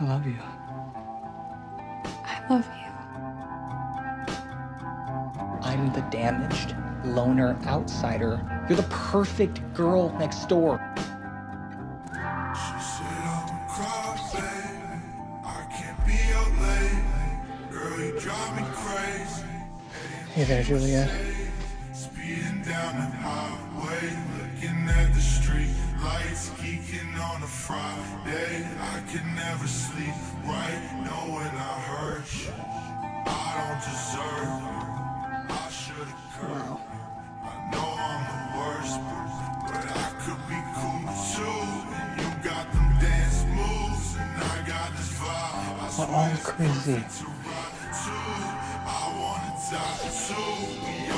I love you. I love you. I'm the damaged, loner outsider. You're the perfect girl next door. Hey there, Juliet. Lights, geeking on a Friday. I could never sleep right, knowing I hurt you. I don't deserve you. I should have curved. I know I'm the worst, but I could be cool too. And you got them dance moves, and I got this vibe. I We're all crazy. to ride too. I wanna die too.